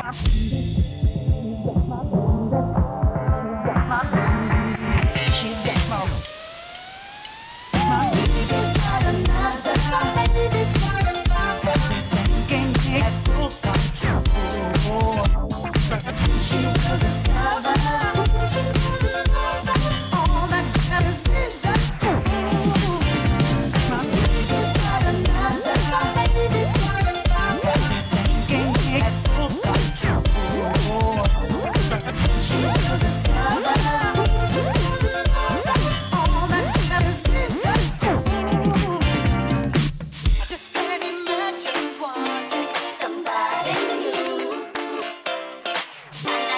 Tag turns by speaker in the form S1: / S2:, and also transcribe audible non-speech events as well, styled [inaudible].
S1: Tchau. Bye. [laughs]